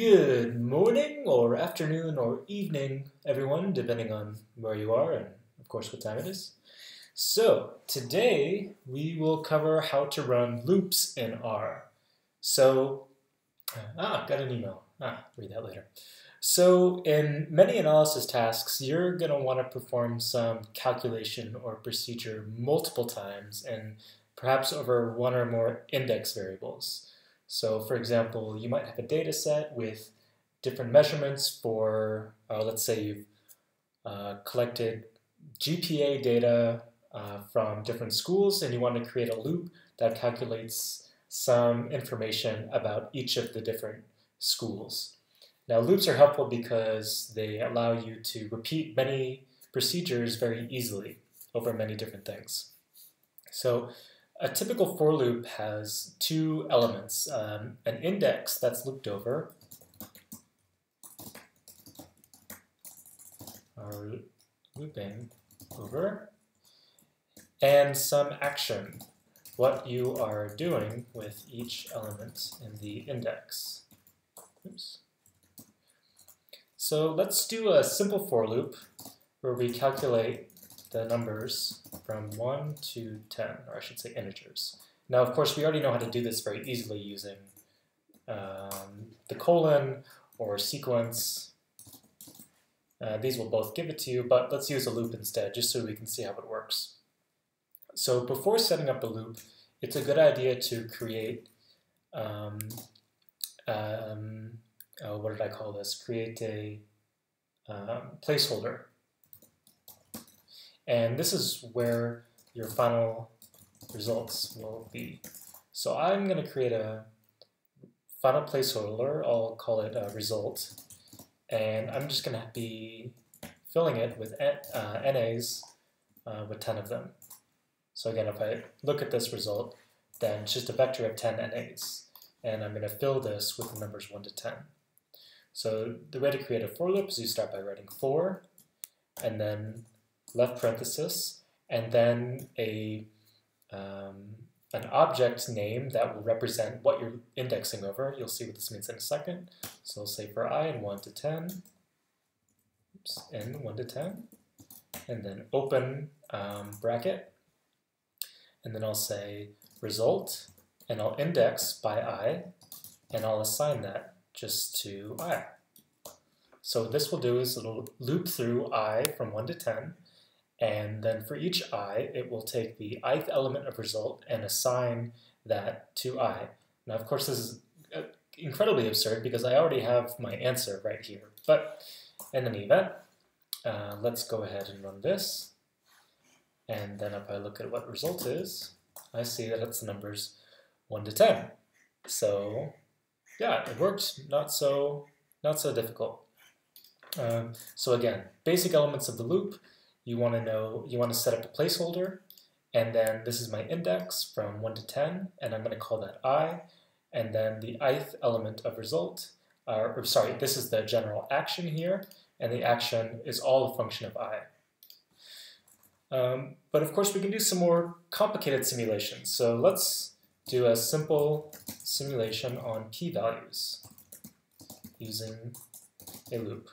Good morning or afternoon or evening, everyone, depending on where you are and, of course, what time it is. So, today we will cover how to run loops in R. So, ah, got an email. Ah, read that later. So, in many analysis tasks, you're going to want to perform some calculation or procedure multiple times and perhaps over one or more index variables. So for example, you might have a data set with different measurements for, uh, let's say you've uh, collected GPA data uh, from different schools and you want to create a loop that calculates some information about each of the different schools. Now loops are helpful because they allow you to repeat many procedures very easily over many different things. So a typical for loop has two elements, um, an index that's looped over, or looping over, and some action, what you are doing with each element in the index. Oops. So let's do a simple for loop where we calculate the numbers from 1 to 10, or I should say integers. Now, of course, we already know how to do this very easily using um, the colon or sequence. Uh, these will both give it to you, but let's use a loop instead, just so we can see how it works. So before setting up a loop, it's a good idea to create, um, um, oh, what did I call this? Create a um, placeholder and this is where your final results will be. So I'm going to create a final placeholder. I'll call it a result. And I'm just going to be filling it with uh, NAs uh, with 10 of them. So again, if I look at this result, then it's just a vector of 10 NAs. And I'm going to fill this with the numbers 1 to 10. So the way to create a for loop is you start by writing for, and then left parenthesis, and then a um, an object name that will represent what you're indexing over. You'll see what this means in a second. So I'll say for i in 1 to 10, oops, in 1 to 10, and then open um, bracket, and then I'll say result, and I'll index by i, and I'll assign that just to i. So what this will do is it'll loop through i from 1 to 10, and then for each i, it will take the ith element of result and assign that to i. Now, of course, this is uh, incredibly absurd because I already have my answer right here. But in any event, uh, let's go ahead and run this. And then if I look at what result is, I see that it's the numbers 1 to 10. So yeah, it worked. Not so, not so difficult. Um, so again, basic elements of the loop you want to know, you want to set up a placeholder, and then this is my index from 1 to 10, and I'm going to call that i, and then the ith element of result, uh, or sorry, this is the general action here, and the action is all a function of i. Um, but of course we can do some more complicated simulations. So let's do a simple simulation on p-values using a loop.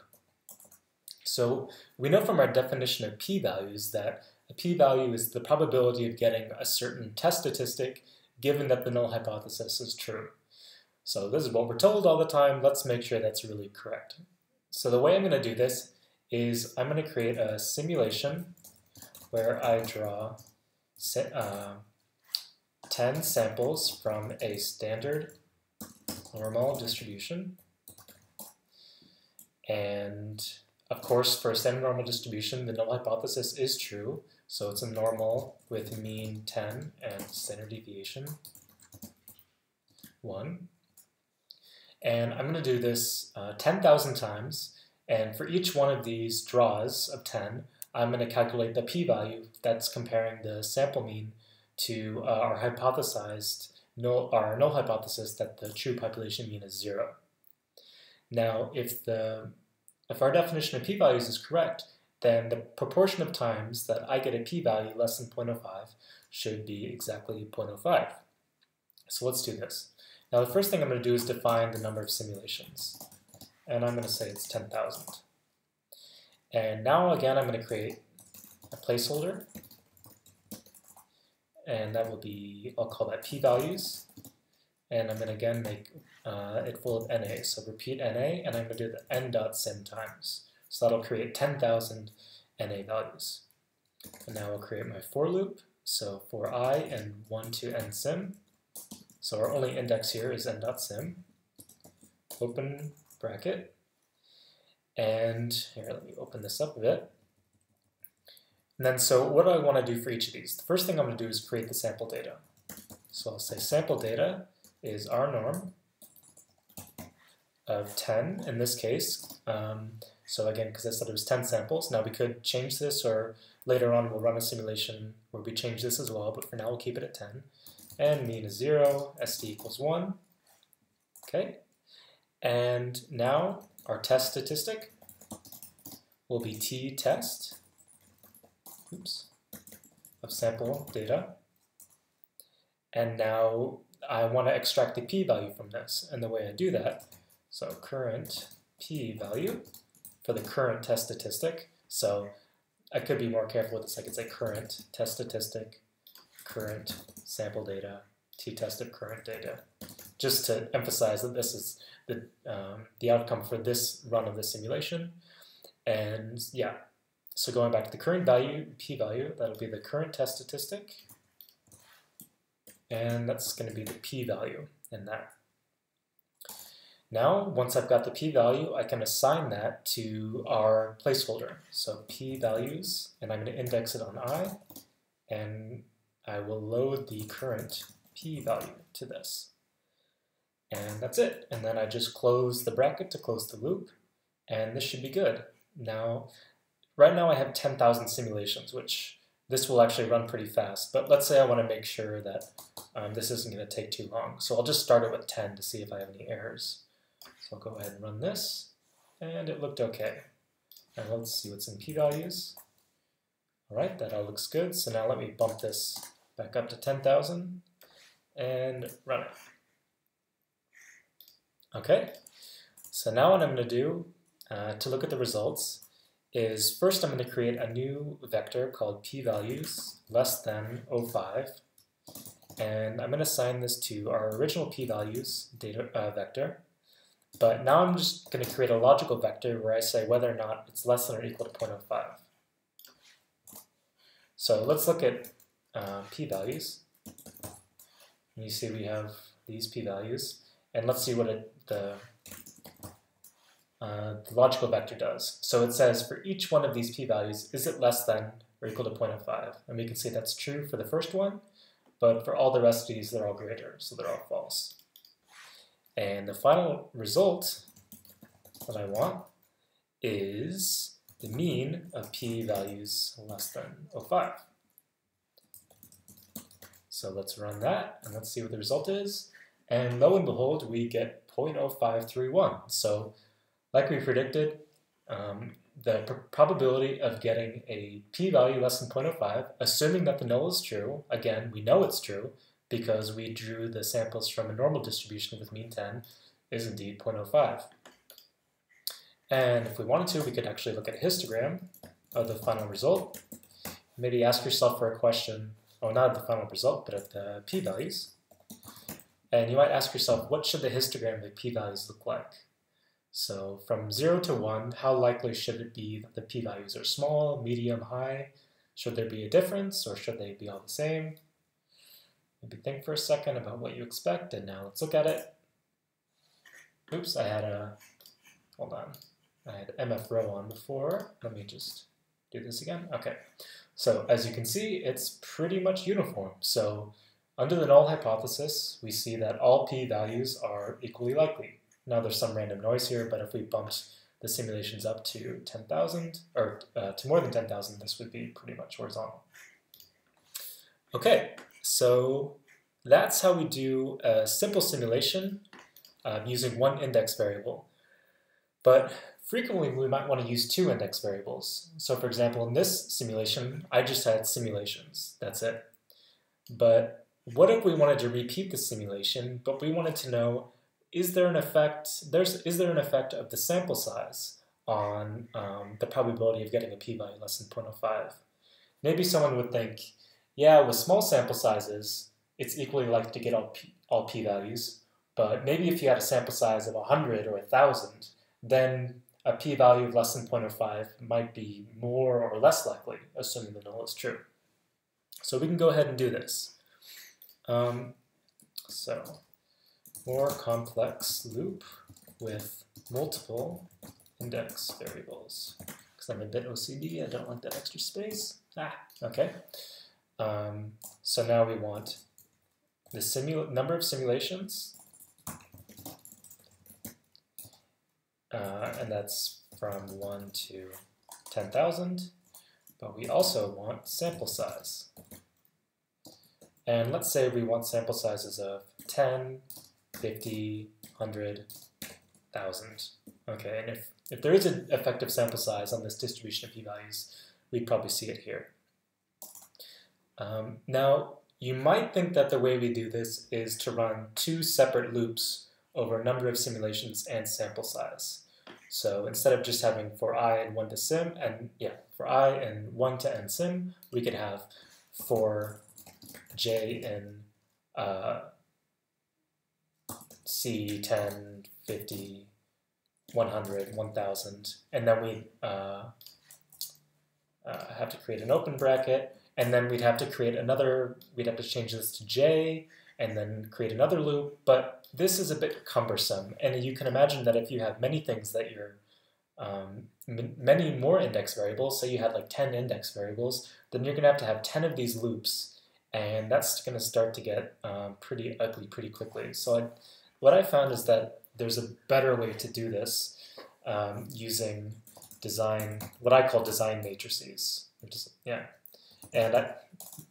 So we know from our definition of p-values that a p-value is the probability of getting a certain test statistic given that the null hypothesis is true. So this is what we're told all the time. Let's make sure that's really correct. So the way I'm going to do this is I'm going to create a simulation where I draw uh, 10 samples from a standard normal distribution. And of course, for a standard normal distribution, the null hypothesis is true, so it's a normal with mean 10 and standard deviation 1. And I'm going to do this uh, 10,000 times, and for each one of these draws of 10, I'm going to calculate the p-value that's comparing the sample mean to uh, our hypothesized null, our null hypothesis that the true population mean is 0. Now, if the if our definition of p-values is correct, then the proportion of times that I get a p-value less than 0.05 should be exactly 0.05. So let's do this. Now the first thing I'm going to do is define the number of simulations. and I'm going to say it's 10,000. And now again, I'm going to create a placeholder, and that will be, I'll call that p-values, and I'm going to again make uh, it full of NA. So repeat NA, and I'm going to do the n.sim times. So that'll create 10,000 NA values. And now I'll create my for loop. So for i and 1 to n sim. So our only index here is n.sim. Open bracket. And here, let me open this up a bit. And then so what do I want to do for each of these? The first thing I'm going to do is create the sample data. So I'll say sample data is rnorm of 10 in this case. Um, so again, because I said it was 10 samples, now we could change this or later on we'll run a simulation where we change this as well, but for now we'll keep it at 10. And mean is 0, sd equals 1. Okay, and now our test statistic will be t-test oops, of sample data. And now I want to extract the p-value from this. And the way I do that, so current p-value for the current test statistic. So I could be more careful with this. I could say current test statistic, current sample data, t-test of current data, just to emphasize that this is the, um, the outcome for this run of the simulation. And yeah, so going back to the current value, p-value, that'll be the current test statistic. And that's going to be the p-value in that. Now, once I've got the p-value, I can assign that to our placeholder. So p-values, and I'm going to index it on i, and I will load the current p-value to this. And that's it. And then I just close the bracket to close the loop, and this should be good. Now, right now I have 10,000 simulations, which this will actually run pretty fast. But let's say I want to make sure that um, this isn't going to take too long. So I'll just start it with 10 to see if I have any errors. So I'll go ahead and run this, and it looked okay. And let's see what's in p-values. All right, that all looks good. So now let me bump this back up to 10,000 and run it. Okay, so now what I'm going to do uh, to look at the results is first I'm going to create a new vector called p-values less than 05 and I'm going to assign this to our original p-values data uh, vector but now I'm just going to create a logical vector where I say whether or not it's less than or equal to 0.05. So let's look at uh, p-values. You see we have these p-values, and let's see what it, the, uh, the logical vector does. So it says for each one of these p-values, is it less than or equal to 0.05? And we can see that's true for the first one, but for all the rest of these, they're all greater, so they're all false. And the final result that I want is the mean of p-values less than 05. So let's run that, and let's see what the result is. And lo and behold, we get 0.0531. So like we predicted, um, the pr probability of getting a p-value less than 0.05, assuming that the null is true, again, we know it's true, because we drew the samples from a normal distribution with mean 10 is indeed 0.05. And if we wanted to, we could actually look at a histogram of the final result. Maybe ask yourself for a question, oh, not at the final result, but at the p-values. And you might ask yourself, what should the histogram of the p-values look like? So from 0 to 1, how likely should it be that the p-values are small, medium, high? Should there be a difference, or should they be all the same? Maybe think for a second about what you expect, and now let's look at it. Oops, I had a, hold on, I had mf row on before. Let me just do this again. Okay, so as you can see, it's pretty much uniform. So under the null hypothesis, we see that all p-values are equally likely. Now there's some random noise here, but if we bumped the simulations up to 10,000, or uh, to more than 10,000, this would be pretty much horizontal. Okay, so that's how we do a simple simulation uh, using one index variable. But frequently we might want to use two index variables. So for example, in this simulation, I just had simulations, that's it. But what if we wanted to repeat the simulation, but we wanted to know is there an effect? There's is there an effect of the sample size on um, the probability of getting a p-value less than 0.05? Maybe someone would think, yeah, with small sample sizes, it's equally likely to get all p, all p-values. But maybe if you had a sample size of 100 or 1,000, then a p-value of less than 0.05 might be more or less likely, assuming the null is true. So we can go ahead and do this. Um, so more complex loop with multiple index variables. Because I'm a bit OCD, I don't like that extra space. Ah, okay. Um, so now we want the number of simulations, uh, and that's from 1 to 10,000, but we also want sample size. And let's say we want sample sizes of 10, 50, 100, 1,000. Okay, and if, if there is an effective sample size on this distribution of p-values, we'd probably see it here. Um, now, you might think that the way we do this is to run two separate loops over a number of simulations and sample size. So instead of just having for i and 1 to sim, and yeah, for i and 1 to n sim, we could have for j in uh, C 10, 50, 100, 1000, and then we uh, uh, have to create an open bracket, and then we'd have to create another, we'd have to change this to j, and then create another loop, but this is a bit cumbersome, and you can imagine that if you have many things that you're, um, many more index variables, say you had like 10 index variables, then you're going to have to have 10 of these loops, and that's going to start to get um, pretty ugly pretty quickly. So I, what I found is that there's a better way to do this um, using design, what I call design matrices. Which is, yeah, and I,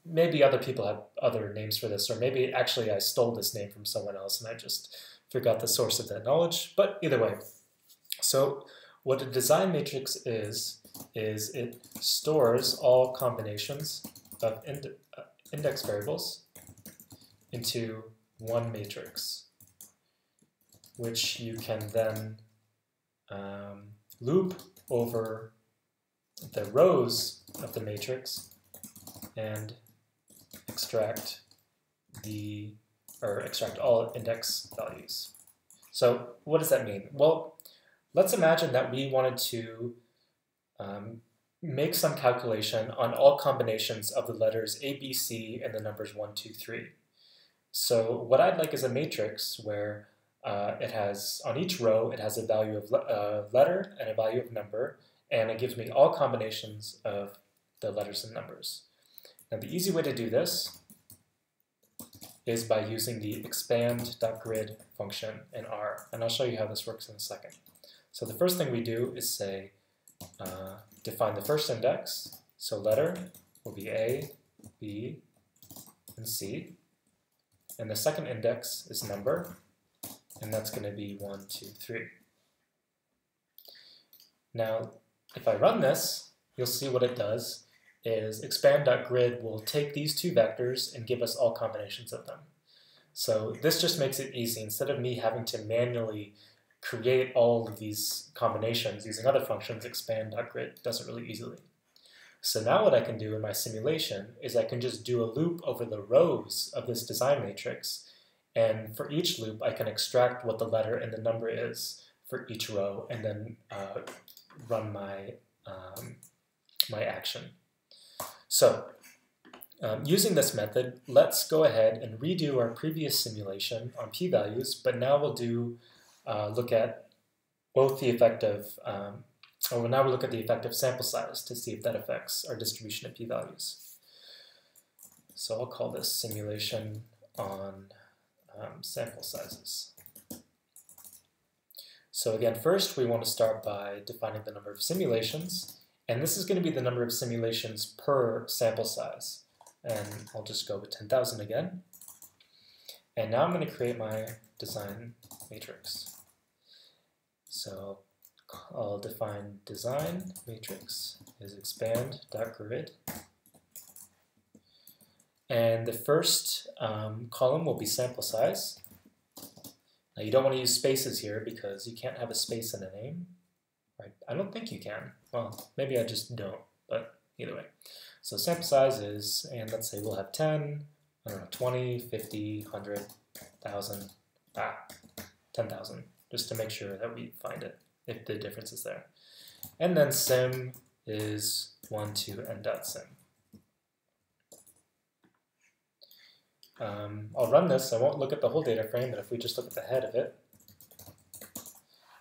maybe other people have other names for this, or maybe actually I stole this name from someone else and I just forgot the source of that knowledge. But either way, so what a design matrix is, is it stores all combinations of ind uh, index variables into one matrix which you can then um, loop over the rows of the matrix and extract the or extract all index values. So what does that mean? Well, let's imagine that we wanted to um, make some calculation on all combinations of the letters A, B, C, and the numbers 1, 2, 3. So what I'd like is a matrix where uh, it has, on each row, it has a value of le uh, letter and a value of number, and it gives me all combinations of the letters and numbers. Now the easy way to do this is by using the expand.grid function in R, and I'll show you how this works in a second. So the first thing we do is say, uh, define the first index, so letter will be A, B, and C, and the second index is number, and that's going to be 1, 2, 3. Now, if I run this, you'll see what it does is expand.grid will take these two vectors and give us all combinations of them. So this just makes it easy. Instead of me having to manually create all of these combinations using other functions, expand.grid does it really easily. So now what I can do in my simulation is I can just do a loop over the rows of this design matrix and for each loop, I can extract what the letter and the number is for each row and then uh, run my, um, my action. So um, using this method, let's go ahead and redo our previous simulation on p-values, but now we'll do uh, look at both the effect of, um, now we'll look at the effect of sample size to see if that affects our distribution of p-values. So I'll call this simulation on um, sample sizes. So again, first we want to start by defining the number of simulations, and this is going to be the number of simulations per sample size. And I'll just go with 10,000 again. And now I'm going to create my design matrix. So I'll define design matrix is expand.grid and the first um, column will be sample size. Now you don't want to use spaces here because you can't have a space in a name. Right? I don't think you can. Well, maybe I just don't, but either way. So sample size is, and let's say we'll have 10, I don't know, 20, 50, 100, 1,000, ah, 10,000, just to make sure that we find it, if the difference is there. And then sim is 1 2, and dot sim. Um, I'll run this, I won't look at the whole data frame, but if we just look at the head of it,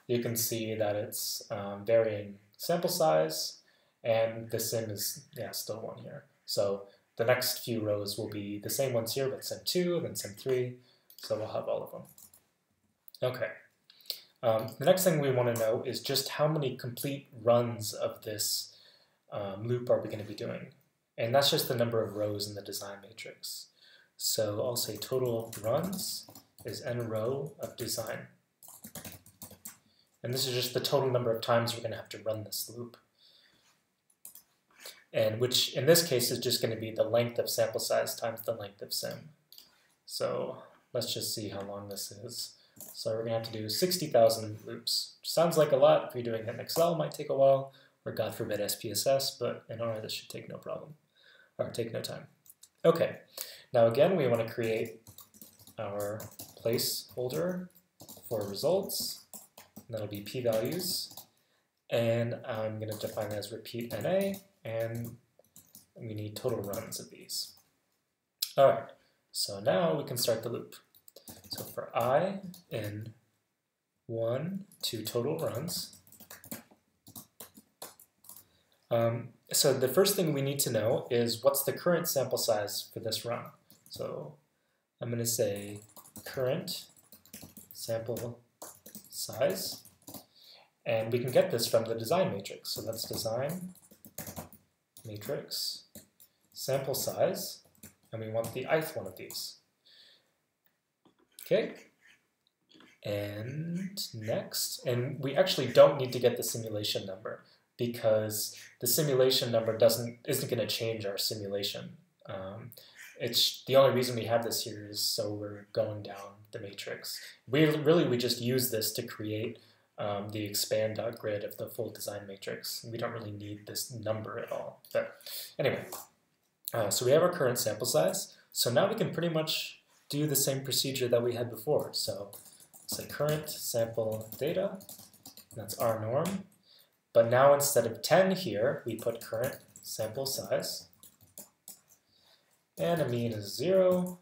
you can see that it's um, varying sample size, and the sim is yeah still one here. So the next few rows will be the same ones here, but sim 2, then sim 3, so we'll have all of them. Okay. Um, the next thing we want to know is just how many complete runs of this um, loop are we going to be doing. And that's just the number of rows in the design matrix. So I'll say total runs is n row of design. And this is just the total number of times we're going to have to run this loop. And which in this case is just going to be the length of sample size times the length of sim. So let's just see how long this is. So we're going to have to do 60,000 loops. Sounds like a lot. If you're doing it in Excel, it might take a while, or God forbid SPSS, but in R, this should take no problem, or take no time. Okay, now again, we want to create our placeholder for results. That'll be p-values. And I'm going to define that as repeat NA, and we need total runs of these. All right, so now we can start the loop. So for i in 1 to total runs, um, so the first thing we need to know is what's the current sample size for this run. So I'm going to say current sample size, and we can get this from the design matrix. So that's design matrix sample size, and we want the ith one of these. Okay, and next, and we actually don't need to get the simulation number because the simulation number doesn't isn't going to change our simulation. Um, it's the only reason we have this here is so we're going down the matrix. We really we just use this to create um, the expand grid of the full design matrix. We don't really need this number at all. But anyway, uh, so we have our current sample size. So now we can pretty much do the same procedure that we had before. So say current sample data, that's rnorm. But now instead of 10 here, we put current sample size. And a mean is 0.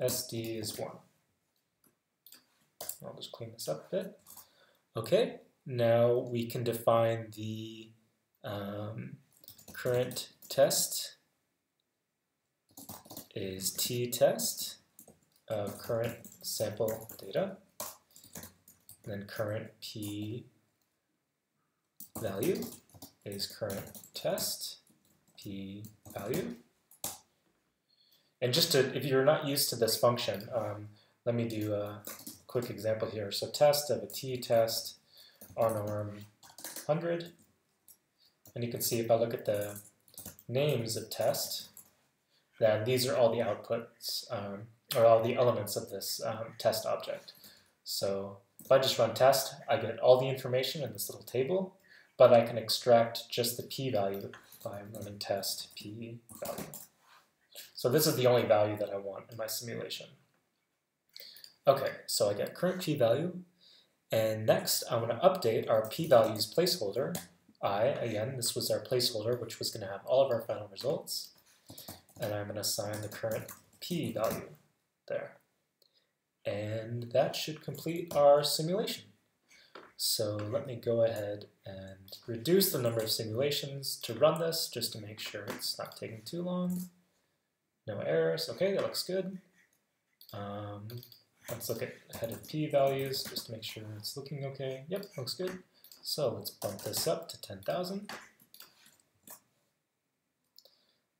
SD is 1. I'll just clean this up a bit. Okay, now we can define the um, current test is t-test of current sample data, then current p value is current test p value. And just to, if you're not used to this function, um, let me do a quick example here. So test of a t-test r norm 100. And you can see if I look at the names of test, then these are all the outputs, um, or all the elements of this um, test object. So if I just run test, I get all the information in this little table, but I can extract just the p-value by running test p-value. So this is the only value that I want in my simulation. Okay, so I get current p-value, and next I'm going to update our p-values placeholder. I, again, this was our placeholder, which was going to have all of our final results and I'm going to assign the current p value there. And that should complete our simulation. So let me go ahead and reduce the number of simulations to run this, just to make sure it's not taking too long. No errors. Okay, that looks good. Um, let's look at head of p-values, just to make sure it's looking okay. Yep, looks good. So let's bump this up to 10,000.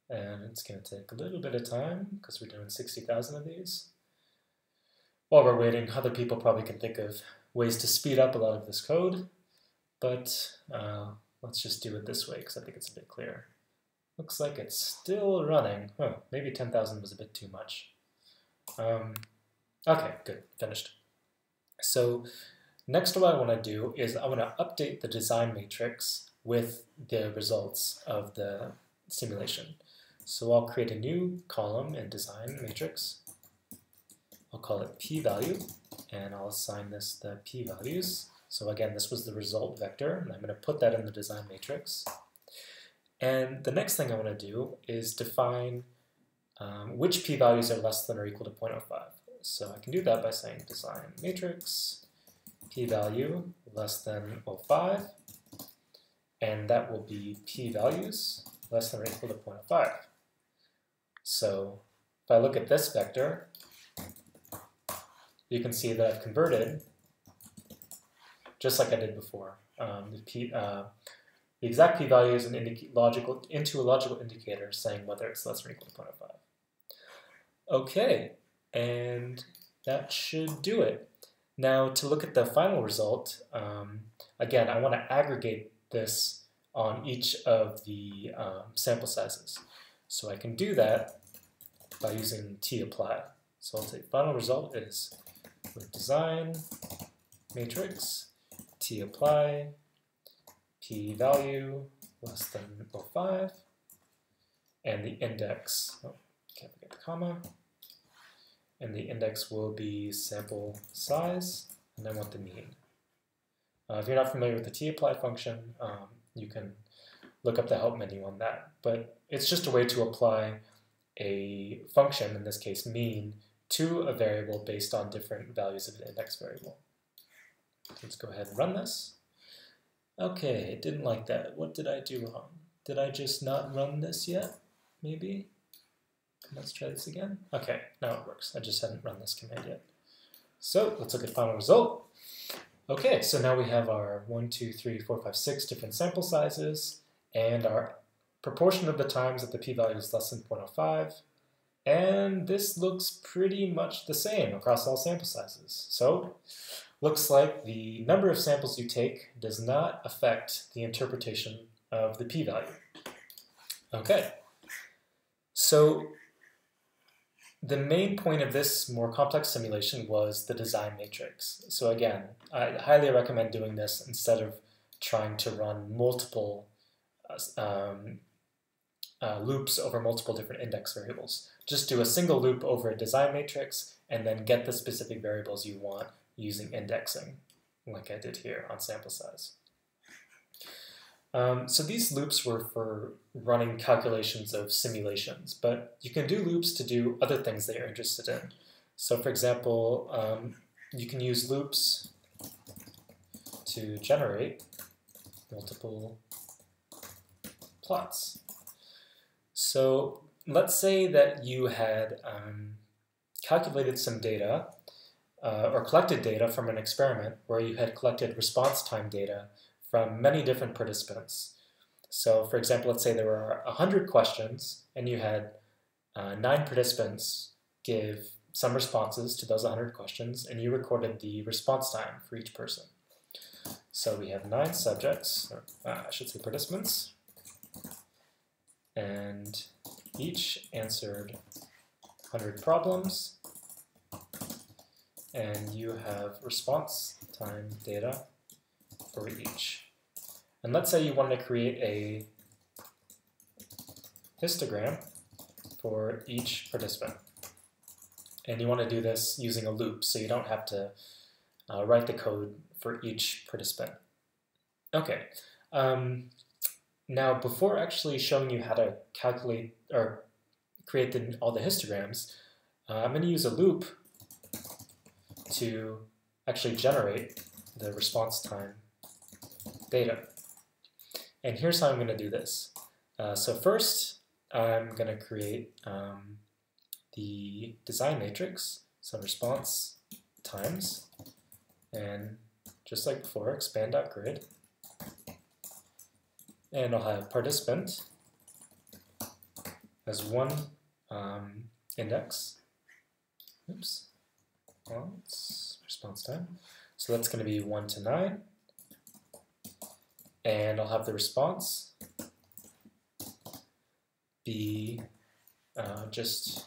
And it's going to take a little bit of time because we're doing 60,000 of these. While we're waiting, other people probably can think of ways to speed up a lot of this code, but uh, let's just do it this way because I think it's a bit clearer. Looks like it's still running. Oh, maybe 10,000 was a bit too much. Um, Okay, good, finished. So next what I want to do is I want to update the design matrix with the results of the simulation. So I'll create a new column in design matrix. I'll call it p-value, and I'll assign this the p-values. So again, this was the result vector, and I'm going to put that in the design matrix. And the next thing I want to do is define um, which p-values are less than or equal to 0.05. So I can do that by saying design matrix p-value less than 0.05, and that will be p-values less than or equal to 0.05. So if I look at this vector, you can see that I've converted, just like I did before, um, the, p, uh, the exact p-value is an logical into a logical indicator saying whether it's less or equal to 0.05. Okay, and that should do it. Now to look at the final result, um, again, I want to aggregate this on each of the um, sample sizes. So I can do that by using tapply. So I'll say final result is with design matrix t apply, p-value less than 0.5 and the index, oh, can't forget the comma, and the index will be sample size, and I want the mean. Uh, if you're not familiar with the t-apply function, um, you can look up the help menu on that. But it's just a way to apply a function, in this case mean, to a variable based on different values of an index variable. Let's go ahead and run this. Okay, it didn't like that. What did I do wrong? Did I just not run this yet? Maybe? Let's try this again. Okay, now it works. I just hadn't run this command yet. So let's look at final result. Okay, so now we have our one, two, three, four, five, six different sample sizes and our proportion of the times that the p-value is less than 0.05. And this looks pretty much the same across all sample sizes. So looks like the number of samples you take does not affect the interpretation of the p-value. Okay, so the main point of this more complex simulation was the design matrix. So again, I highly recommend doing this instead of trying to run multiple uh, um, uh, loops over multiple different index variables. Just do a single loop over a design matrix and then get the specific variables you want using indexing, like I did here on sample size. Um, so these loops were for running calculations of simulations, but you can do loops to do other things that you're interested in. So for example, um, you can use loops to generate multiple plots. So let's say that you had um, calculated some data uh, or collected data from an experiment where you had collected response time data from many different participants. So for example, let's say there were 100 questions and you had uh, nine participants give some responses to those 100 questions and you recorded the response time for each person. So we have nine subjects, or uh, I should say participants, and each answered 100 problems, and you have response time data for each. And let's say you want to create a histogram for each participant. And you want to do this using a loop, so you don't have to uh, write the code for each participant. Okay, um, now before actually showing you how to calculate or create the, all the histograms, uh, I'm going to use a loop to actually generate the response time data. And here's how I'm going to do this. Uh, so first, I'm going to create um, the design matrix, so response times, and just like before, expand.grid. And I'll have participant as one um, index. Oops. It's response time. So that's going to be 1 to 9 and I'll have the response be uh, just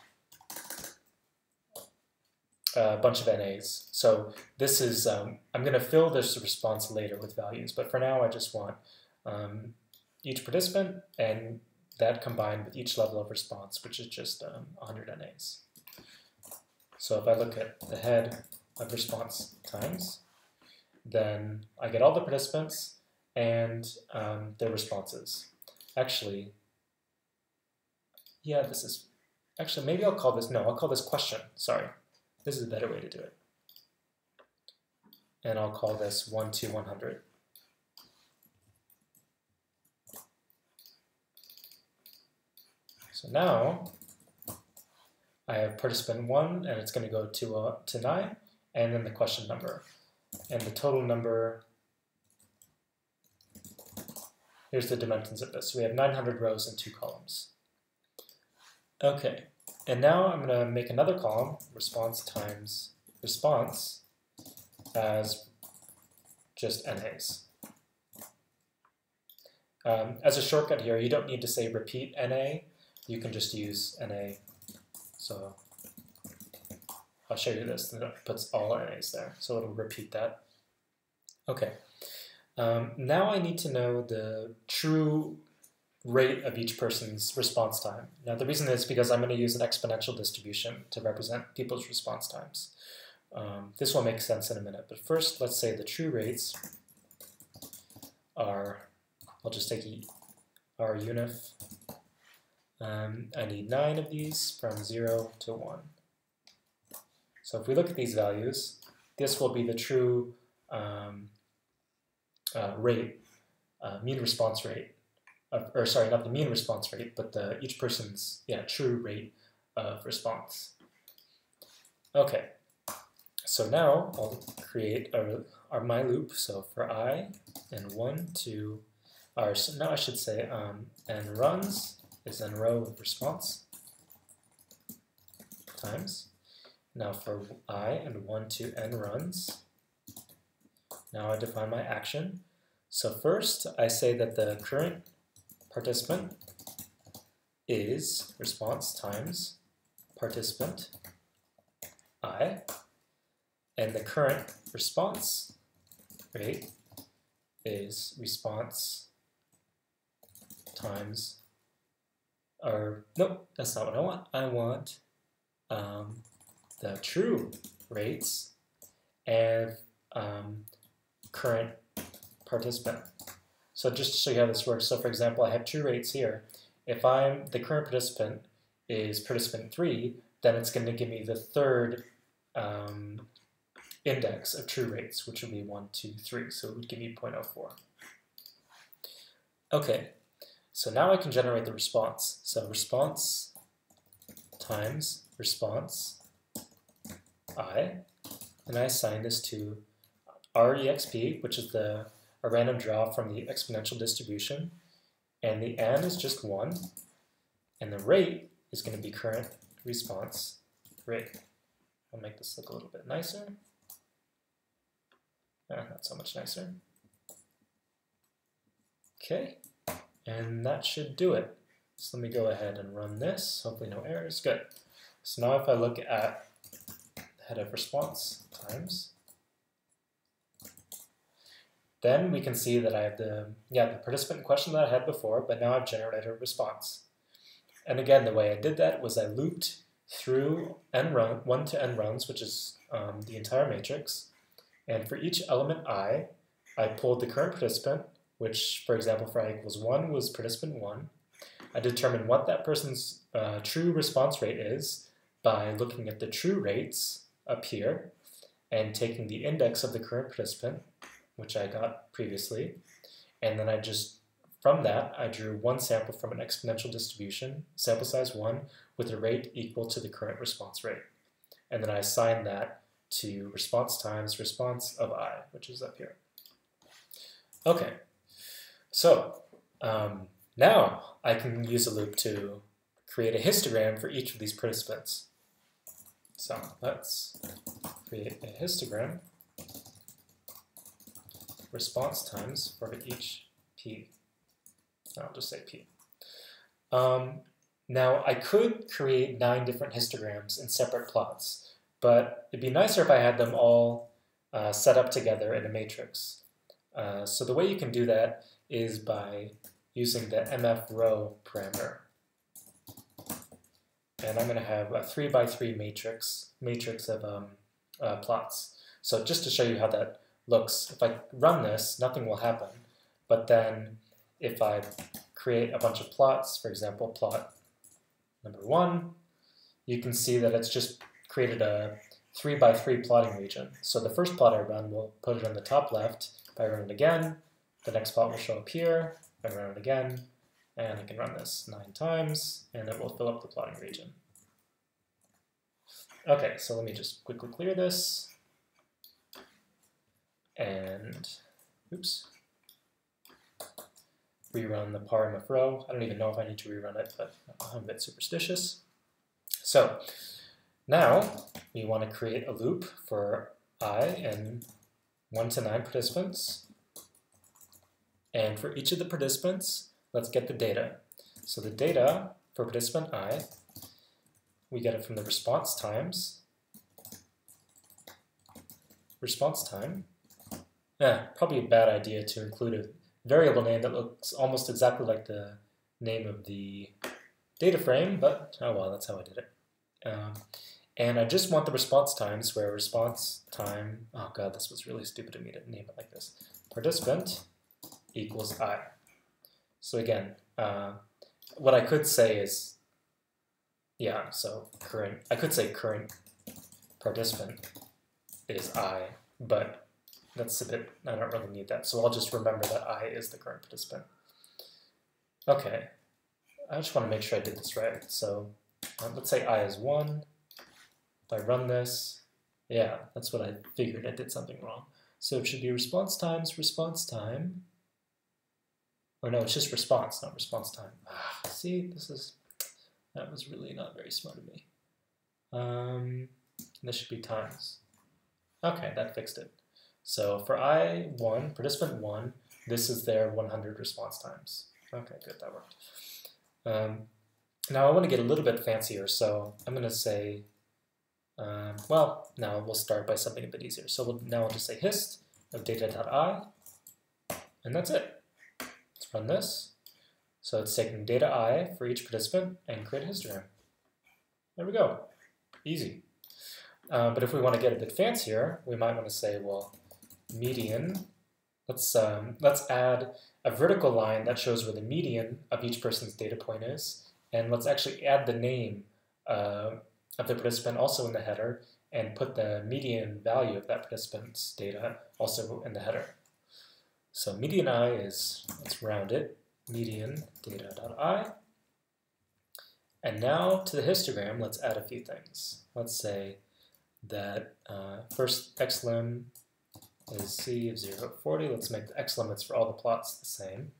a bunch of NAs. So this is, um, I'm going to fill this response later with values, but for now I just want um, each participant and that combined with each level of response, which is just um, 100 NAs. So if I look at the head of response times, then I get all the participants and um, their responses. Actually, yeah, this is, actually maybe I'll call this, no, I'll call this question, sorry. This is a better way to do it. And I'll call this 1 to 100. So now I have participant 1 and it's going to go to, uh, to 9 and then the question number. And the total number, here's the dimensions of this. We have 900 rows and two columns. Okay, and now I'm going to make another column, response times response, as just NAs. Um, as a shortcut here, you don't need to say repeat NA, you can just use NA. So I'll show you this, it puts all NAs there, so it'll repeat that. Okay, um, now I need to know the true rate of each person's response time. Now the reason is because I'm going to use an exponential distribution to represent people's response times. Um, this will make sense in a minute, but first let's say the true rates are, I'll just take e, runif. Um, I need 9 of these from 0 to 1. So if we look at these values, this will be the true um, uh, rate, uh, mean response rate of, or sorry, not the mean response rate, but the each person's yeah true rate of response. Okay, so now I'll create a, our my loop. So for i and one, two, or so now I should say um, n runs is n row response times. Now for i and 1 to n runs, now I define my action. So first I say that the current participant is response times participant i, and the current response rate is response times, or nope, that's not what I want. I want um, the true rates and um, current participant. So just to show you how this works, so for example, I have two rates here. If I'm the current participant is participant 3, then it's going to give me the third um, index of true rates, which would be 1, 2, 3. So it would give me 0.04. Okay, so now I can generate the response. So response times response i, and I assign this to REXP, which is the a random draw from the exponential distribution, and the n is just 1, and the rate is going to be current response rate. I'll make this look a little bit nicer. Eh, not so much nicer. Okay, and that should do it. So let me go ahead and run this. Hopefully no errors. Good. So now if I look at the head of response times then we can see that I have the, yeah, the participant question that I had before, but now I've generated a response. And again, the way I did that was I looped through n run, 1 to n runs, which is um, the entire matrix. And for each element i, I pulled the current participant, which, for example, for i equals 1 was participant 1. I determine what that person's uh, true response rate is by looking at the true rates up here and taking the index of the current participant which I got previously. And then I just, from that, I drew one sample from an exponential distribution, sample size 1, with a rate equal to the current response rate. And then I assign that to response times response of i, which is up here. Okay, so um, now I can use a loop to create a histogram for each of these participants. So let's create a histogram response times for each p. I'll just say p. Um, now, I could create nine different histograms in separate plots, but it'd be nicer if I had them all uh, set up together in a matrix. Uh, so the way you can do that is by using the mfrow parameter. And I'm going to have a 3 by 3 matrix, matrix of um, uh, plots. So just to show you how that looks, if I run this, nothing will happen. But then if I create a bunch of plots, for example, plot number 1, you can see that it's just created a 3 by 3 plotting region. So the first plot I run will put it on the top left. If I run it again, the next plot will show up here. I run it again, and I can run this nine times, and it will fill up the plotting region. Okay, so let me just quickly clear this. And, oops, rerun the par mfrow. I don't even know if I need to rerun it, but I'm a bit superstitious. So now we want to create a loop for i and 1 to 9 participants. And for each of the participants, let's get the data. So the data for participant i, we get it from the response times. Response time. Yeah, probably a bad idea to include a variable name that looks almost exactly like the name of the data frame, but oh well, that's how I did it. Um, and I just want the response times where response time, oh god, this was really stupid of me to name it like this. Participant equals i. So again, uh, what I could say is, yeah, so current, I could say current participant is i, but that's a bit, I don't really need that. So I'll just remember that I is the current participant. Okay, I just want to make sure I did this right. So uh, let's say I is 1. If I run this, yeah, that's what I figured. I did something wrong. So it should be response times response time. Or no, it's just response, not response time. Ah, see, this is, that was really not very smart of me. Um, this should be times. Okay, that fixed it. So for I1, participant 1, this is their 100 response times. Okay, good, that worked. Um, now I want to get a little bit fancier, so I'm going to say, um, well, now we'll start by something a bit easier. So we'll, now I'll just say hist of data.i, and that's it. Run this. So it's taking data i for each participant and create a histogram. There we go. Easy. Uh, but if we want to get a bit fancier, we might want to say, well, median. Let's, um, let's add a vertical line that shows where the median of each person's data point is. And let's actually add the name uh, of the participant also in the header and put the median value of that participant's data also in the header. So median i is, let's round it, median data.i. And now to the histogram, let's add a few things. Let's say that uh, first xlim is c of 0 40. Let's make the x limits for all the plots the same.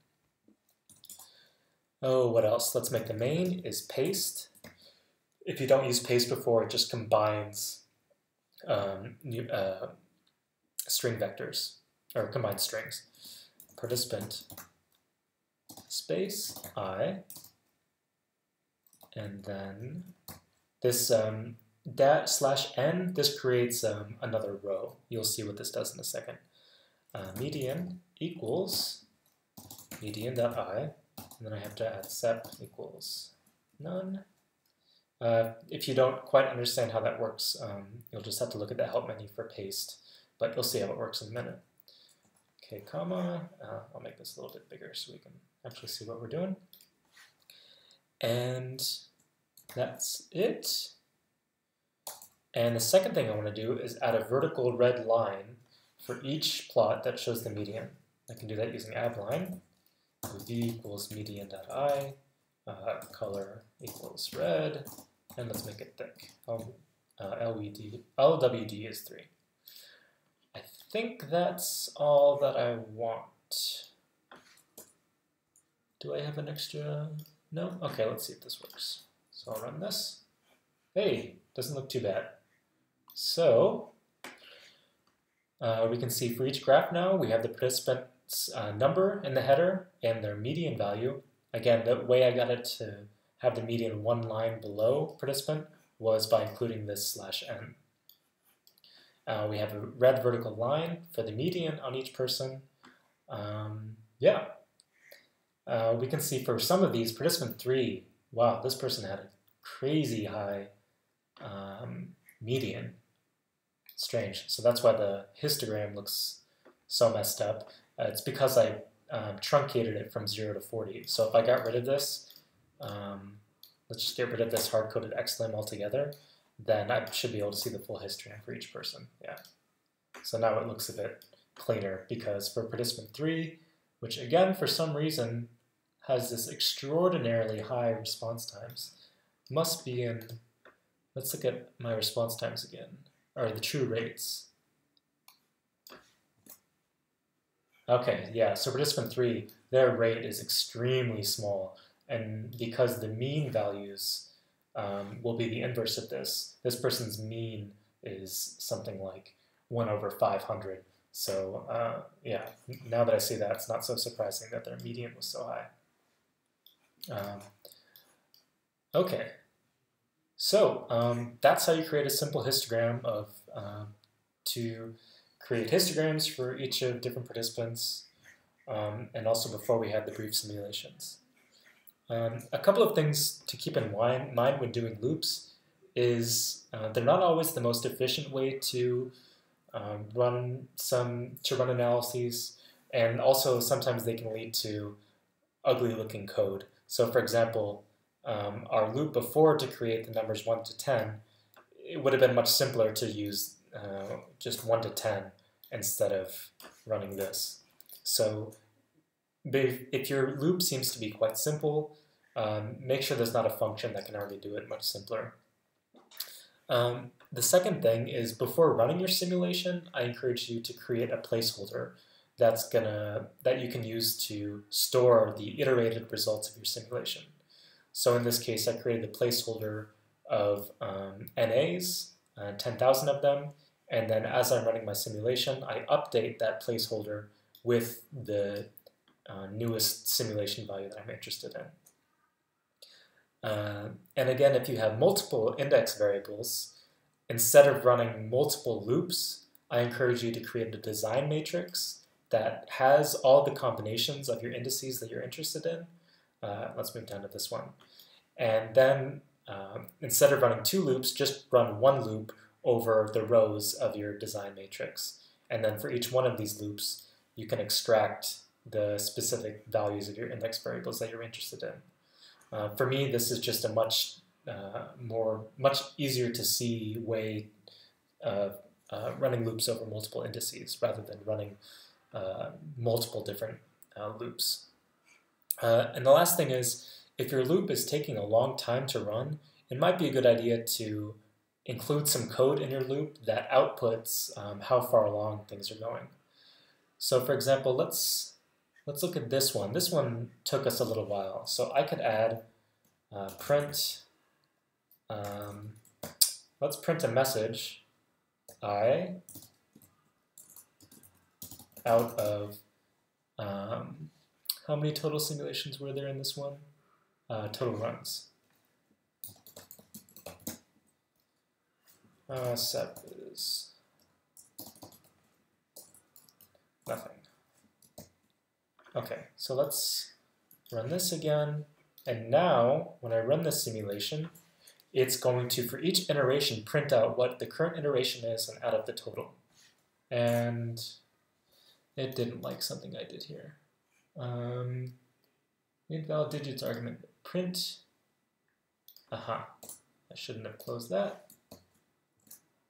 Oh, what else? Let's make the main is paste. If you don't use paste before, it just combines um, new, uh, string vectors, or combines strings. Participant space i, and then this um, that slash n, this creates um, another row. You'll see what this does in a second. Uh, median equals median.i, and then I have to add sep equals none. Uh, if you don't quite understand how that works, um, you'll just have to look at the help menu for paste, but you'll see how it works in a minute. Okay, comma, uh, I'll make this a little bit bigger so we can actually see what we're doing. And that's it. And the second thing I want to do is add a vertical red line for each plot that shows the median. I can do that using abline. v equals median.i, uh, color equals red, and let's make it thick. Um, uh, LWD is 3. Think that's all that I want. Do I have an extra? No? Okay, let's see if this works. So I'll run this. Hey, doesn't look too bad. So uh, we can see for each graph now, we have the participant's uh, number in the header and their median value. Again, the way I got it to have the median one line below participant was by including this slash n. Uh, we have a red vertical line for the median on each person. Um, yeah. Uh, we can see for some of these, participant three, wow, this person had a crazy high um, median. Strange. So that's why the histogram looks so messed up. Uh, it's because I um, truncated it from 0 to 40. So if I got rid of this, um, let's just get rid of this hard-coded xlim altogether, then I should be able to see the full history for each person. Yeah. So now it looks a bit cleaner because for participant 3, which again, for some reason, has this extraordinarily high response times, must be in, let's look at my response times again, or the true rates. Okay, yeah, so participant 3, their rate is extremely small, and because the mean values um, will be the inverse of this, this person's mean is something like 1 over 500. So uh, yeah, now that I see that, it's not so surprising that their median was so high. Um, okay, so um, that's how you create a simple histogram of uh, to create histograms for each of different participants, um, and also before we had the brief simulations. Um, a couple of things to keep in mind when doing loops is uh, they're not always the most efficient way to um, run some to run analyses, and also sometimes they can lead to ugly looking code. So for example, um, our loop before to create the numbers 1 to 10, it would have been much simpler to use uh, just 1 to 10 instead of running this. So if your loop seems to be quite simple, um, make sure there's not a function that can already do it much simpler. Um, the second thing is before running your simulation, I encourage you to create a placeholder that's gonna that you can use to store the iterated results of your simulation. So in this case, I created a placeholder of um, NAs, uh, 10,000 of them, and then as I'm running my simulation, I update that placeholder with the uh, newest simulation value that I'm interested in. Uh, and again, if you have multiple index variables, instead of running multiple loops, I encourage you to create a design matrix that has all the combinations of your indices that you're interested in. Uh, let's move down to this one. And then um, instead of running two loops, just run one loop over the rows of your design matrix. And then for each one of these loops, you can extract the specific values of your index variables that you're interested in. Uh, for me, this is just a much uh, more, much easier to see way of uh, running loops over multiple indices rather than running uh, multiple different uh, loops. and the last thing is, if your loop is taking a long time to run, it might be a good idea to include some code in your loop that outputs um, how far along things are going. So for example, let's Let's look at this one. This one took us a little while. So I could add uh, print, um, let's print a message, I, out of, um, how many total simulations were there in this one? Uh, total runs. Uh, set is nothing. Okay, so let's run this again. And now, when I run this simulation, it's going to, for each iteration, print out what the current iteration is and add up the total. And it didn't like something I did here. Um, invalid digits argument print. Aha, I shouldn't have closed that.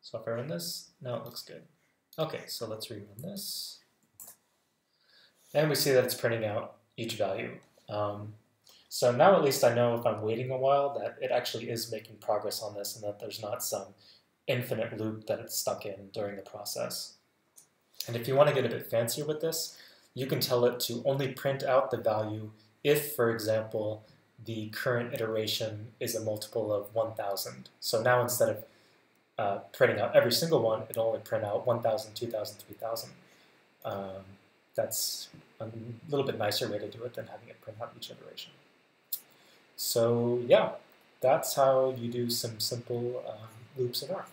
So if I run this, now it looks good. Okay, so let's rerun this. And we see that it's printing out each value. Um, so now at least I know if I'm waiting a while that it actually is making progress on this and that there's not some infinite loop that it's stuck in during the process. And if you want to get a bit fancier with this, you can tell it to only print out the value if, for example, the current iteration is a multiple of 1,000. So now instead of uh, printing out every single one, it'll only print out 1,000, 2,000, 3,000. Um, that's a little bit nicer way to do it than having it print out each iteration. So yeah, that's how you do some simple um, loops in R.